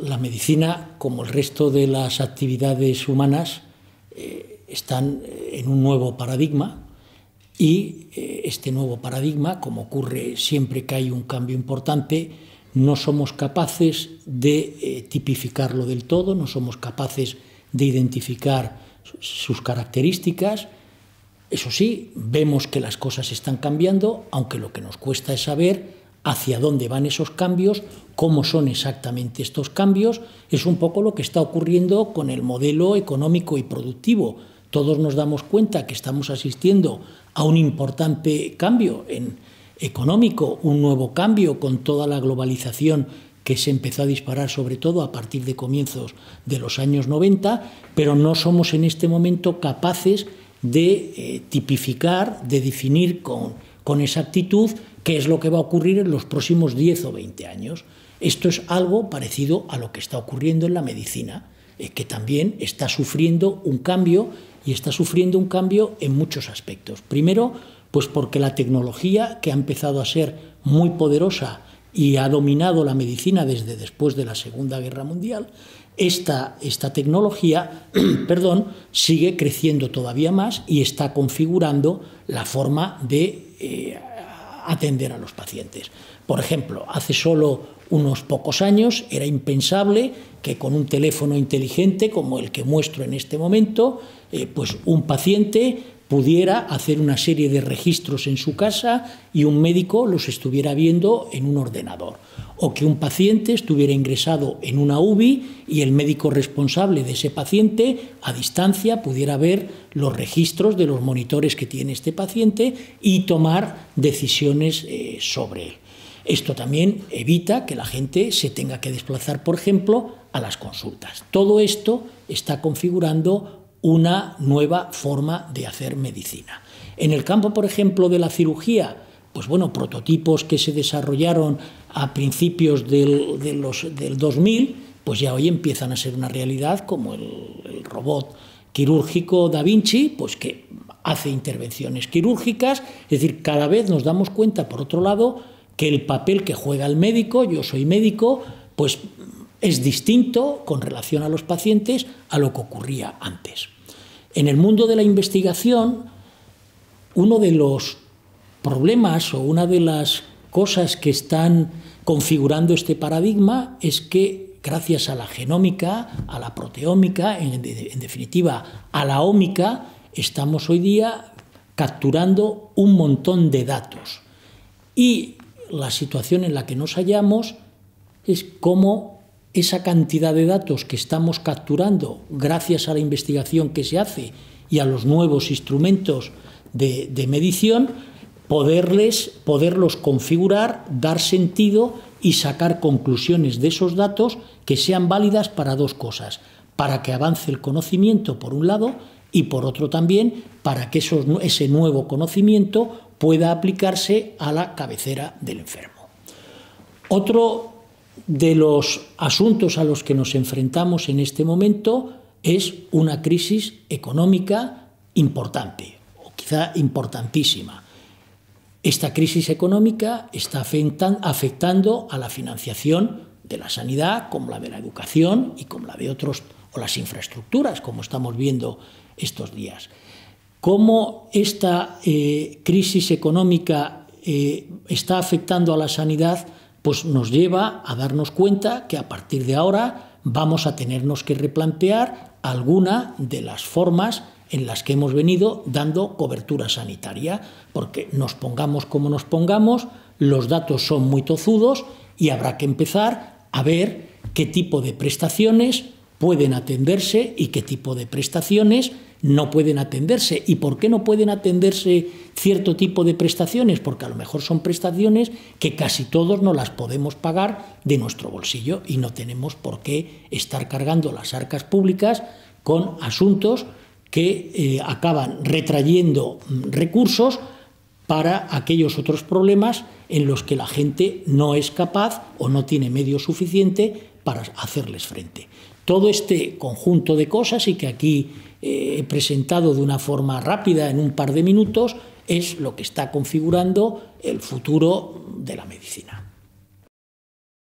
la medicina, como el resto de las actividades humanas, eh, están en un nuevo paradigma y eh, este nuevo paradigma, como ocurre siempre que hay un cambio importante, no somos capaces de eh, tipificarlo del todo, no somos capaces de identificar sus características. Eso sí, vemos que las cosas están cambiando, aunque lo que nos cuesta es saber hacia dónde van esos cambios, cómo son exactamente estos cambios, es un poco lo que está ocurriendo con el modelo económico y productivo. Todos nos damos cuenta que estamos asistiendo a un importante cambio económico, un nuevo cambio con toda la globalización que se empezó a disparar sobre todo a partir de comienzos de los años 90, pero no somos en este momento capaces de eh, tipificar, de definir con, con exactitud qué es lo que va a ocurrir en los próximos 10 o 20 años. Esto es algo parecido a lo que está ocurriendo en la medicina, eh, que también está sufriendo un cambio y está sufriendo un cambio en muchos aspectos. Primero, pues porque la tecnología, que ha empezado a ser muy poderosa y ha dominado la medicina desde después de la Segunda Guerra Mundial, esta, esta tecnología perdón, sigue creciendo todavía más y está configurando la forma de eh, atender a los pacientes. Por ejemplo, hace solo unos pocos años era impensable que con un teléfono inteligente como el que muestro en este momento, eh, pues un paciente pudiera hacer una serie de registros en su casa y un médico los estuviera viendo en un ordenador. O que un paciente estuviera ingresado en una UBI y el médico responsable de ese paciente a distancia pudiera ver los registros de los monitores que tiene este paciente y tomar decisiones eh, sobre él. Esto también evita que la gente se tenga que desplazar, por ejemplo, a las consultas. Todo esto está configurando una nueva forma de hacer medicina. En el campo, por ejemplo, de la cirugía, pues bueno, prototipos que se desarrollaron a principios del, del 2000, pues ya hoy empiezan a ser una realidad, como el, robot quirúrgico Da Vinci, pues que hace intervenciones quirúrgicas, es decir, cada vez nos damos cuenta, por otro lado, que el papel que juega el médico, yo soy médico, pues es distinto con relación a los pacientes a lo que ocurría antes. En el mundo de la investigación, uno de los problemas o una de las cosas que están configurando este paradigma es que gracias a la genómica, a la proteómica, en, definitiva a la ómica, estamos hoy día capturando un montón de datos. Y la situación en la que nos hallamos es cómo esa cantidad de datos que estamos capturando gracias a la investigación que se hace y a los nuevos instrumentos de, medición, poderles, poderlos configurar, dar sentido y sacar conclusiones de esos datos que sean válidas para dos cosas, para que avance el conocimiento por un lado y por otro también para que ese nuevo conocimiento pueda aplicarse a la cabecera del enfermo. Otro de los asuntos a los que nos enfrentamos en este momento es una crisis económica importante, o quizá importantísima. Esta crisis económica está afectando a la financiación de la sanidad, como la de la educación y como la de otros, o las infraestructuras, como estamos viendo estos días. Cómo esta eh, crisis económica eh, está afectando a la sanidad pues nos lleva a darnos cuenta que a partir de ahora vamos a tenernos que replantear alguna de las formas en las que hemos venido dando cobertura sanitaria, porque nos pongamos como nos pongamos, los datos son muy tozudos y habrá que empezar a ver qué tipo de prestaciones pueden atenderse y qué tipo de prestaciones no pueden atenderse. ¿Y por qué no pueden atenderse cierto tipo de prestaciones? Porque a lo mejor son prestaciones que casi todos no las podemos pagar de nuestro bolsillo y no tenemos por qué estar cargando las arcas públicas con asuntos que eh, acaban retrayendo mm, recursos para aquellos otros problemas en los que la gente no es capaz o no tiene medio suficiente para hacerles frente. Todo este conjunto de cosas y que aquí eh, presentado de una forma rápida en un par de minutos es lo que está configurando el futuro de la medicina.